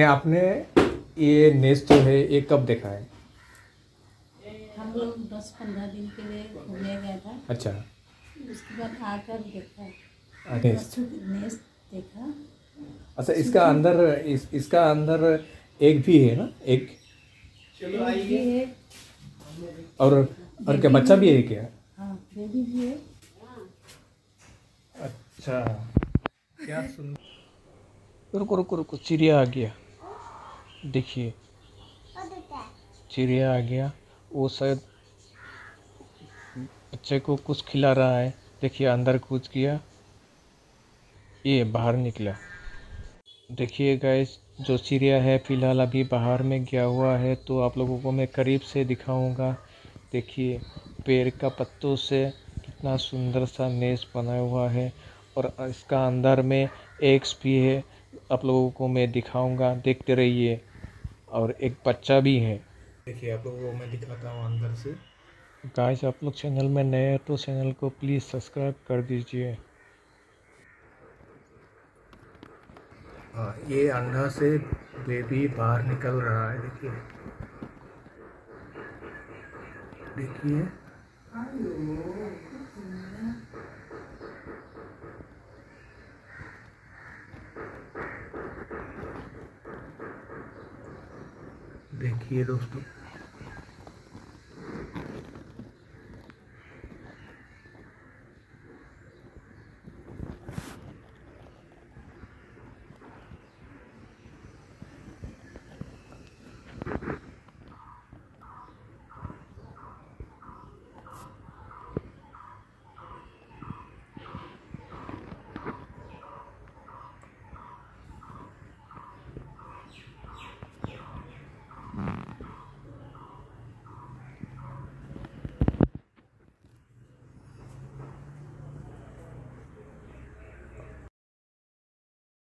आपने ये नेस्ट जो है ये कब देखा है? हम लोग दस पंद्रह दिन के लिए घूमने गया था। अच्छा। उसके बाद आकर देखा। नेस्ट नेस्ट देखा। अच्छा इसका अंदर इस, इसका अंदर एक भी है ना? एक? भी है और और क्या बच्चा भी है क्या? हाँ बेबी भी है। अच्छा। क्या सुंदर रुको रुको रुको चिड़िया आ गया। देखिए। चिड़िया आ गया। वो शायद बच्चे को कुछ खिला रहा है। देखिए अंदर कूद गया। ये बाहर निकला। देखिए गैस जो चिड़िया है फ़िलहाल अभी बाहर में गया हुआ है तो आप लोगों को मैं करीब से दिखाऊँगा। देखिए पेड़ का पत्तों से कितना सुंदर सा नेस बना हुआ है और इसका अंदर में एग्स भी है। आप लोगों को मैं दिखाऊँगा। देखते रहिए। और एक बच्चा भी है। देखिए आप लोगों को मैं दिखाता हूँ अंदर से। गाइस आप लोग चैनल में नए हैं तो चैनल को प्लीज़ सब्सक्राइब कर दीजिए। हाँ ये अंडा से बेबी बाहर निकल रहा है देखिए। देखिए। देखिए दोस्तों।